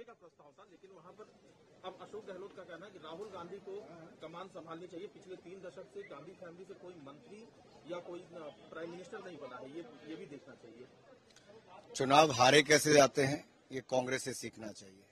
इस्तीफे का प्रस्ताव था, लेकिन वहाँ पर अब अशोक गहलोत का कहना है कि राहुल गांधी को कमान संभालनी चाहिए। पिछले तीन दशक से गांधी फैमिली से कोई मंत्री या कोई प्राइम मिनिस्टर नहीं बना है। ये ये भी देखना चाहिए। चुनाव हारे कैसे जाते हैं, ये कांग्रेस से सीखना चाहिए।